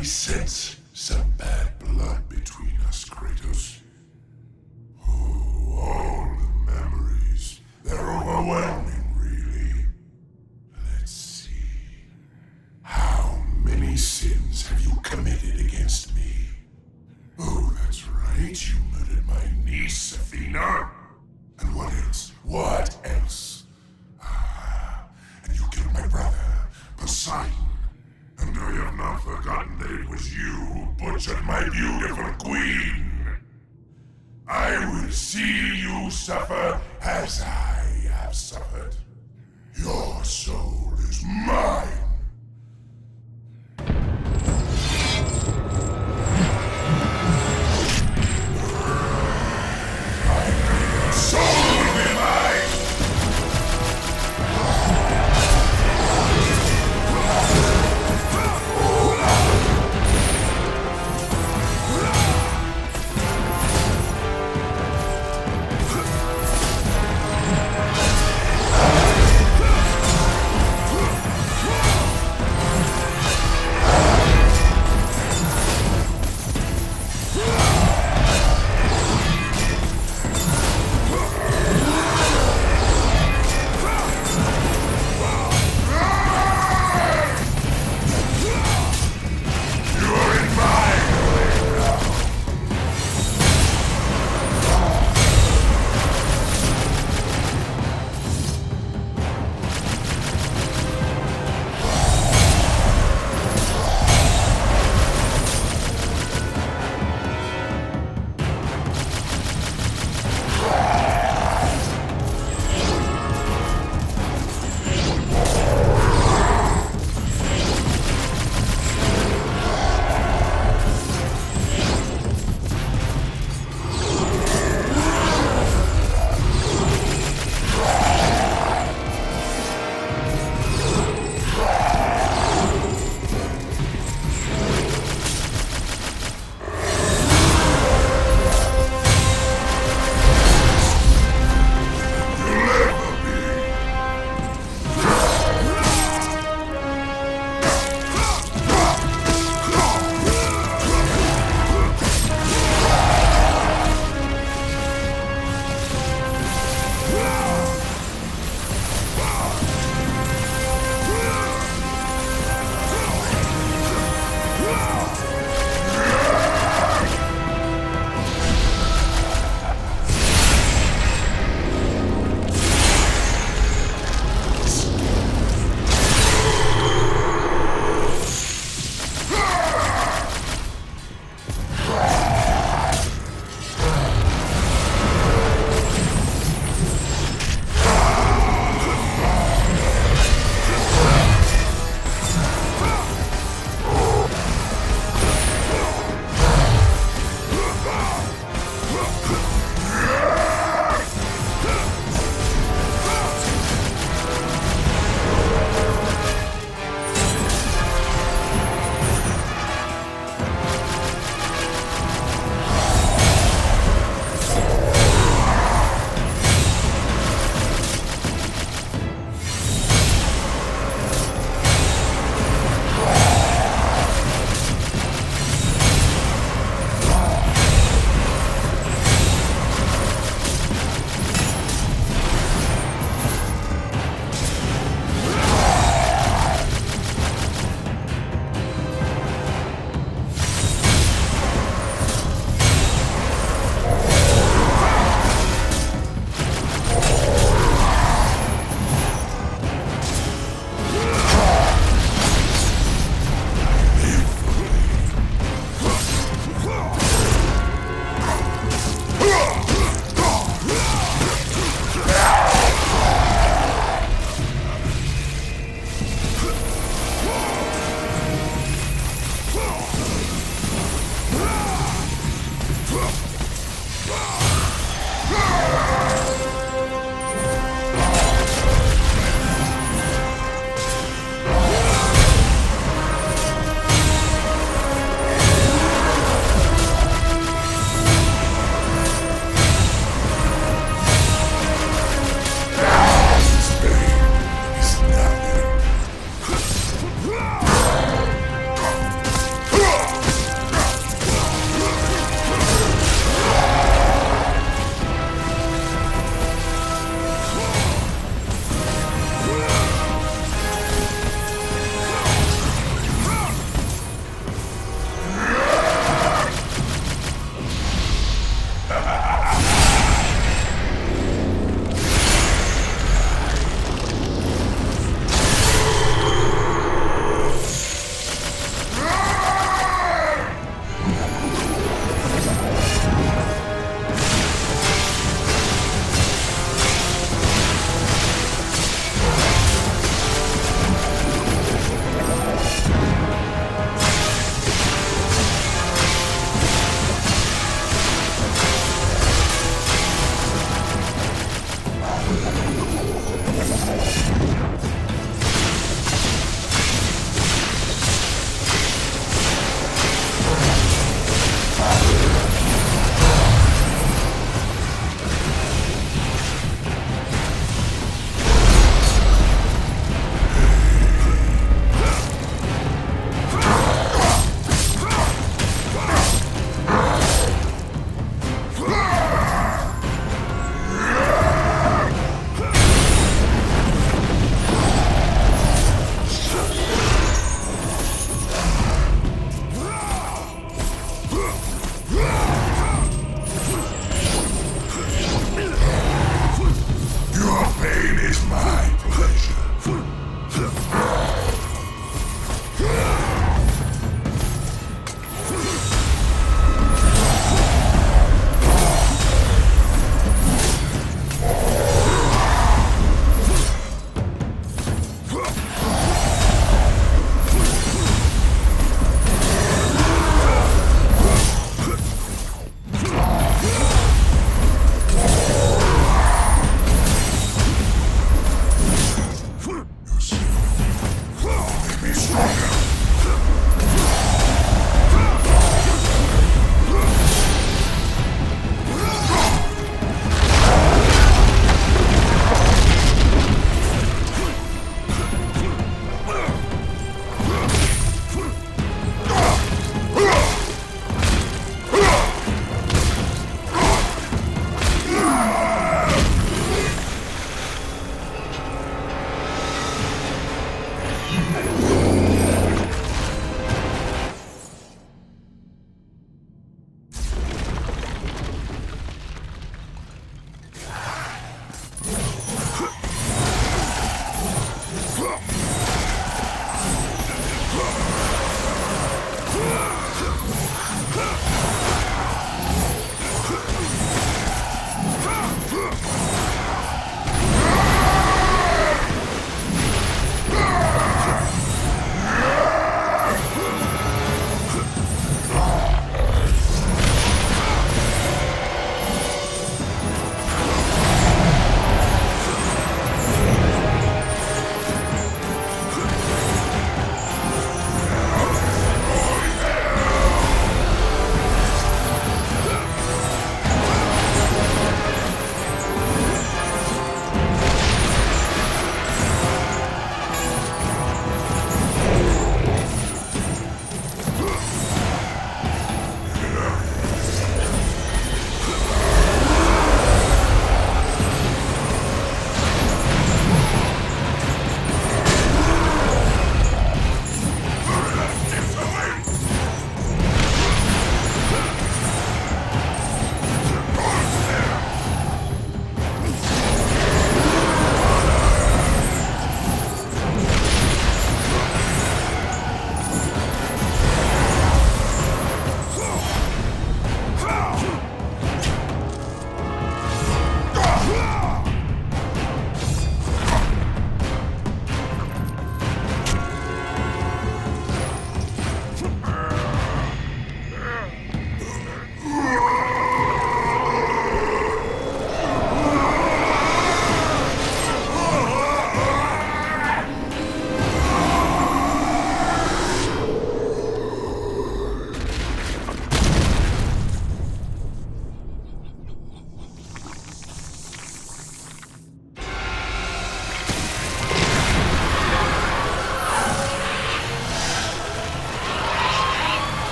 I sense some bad blood between us, Kratos. Oh, all the memories. They're overwhelming. suffer as I have suffered. Your soul is mine.